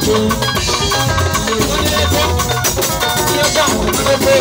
gbogbo. Ìròyìn ẹ̀kọ́ ni ó jà wọ́n ní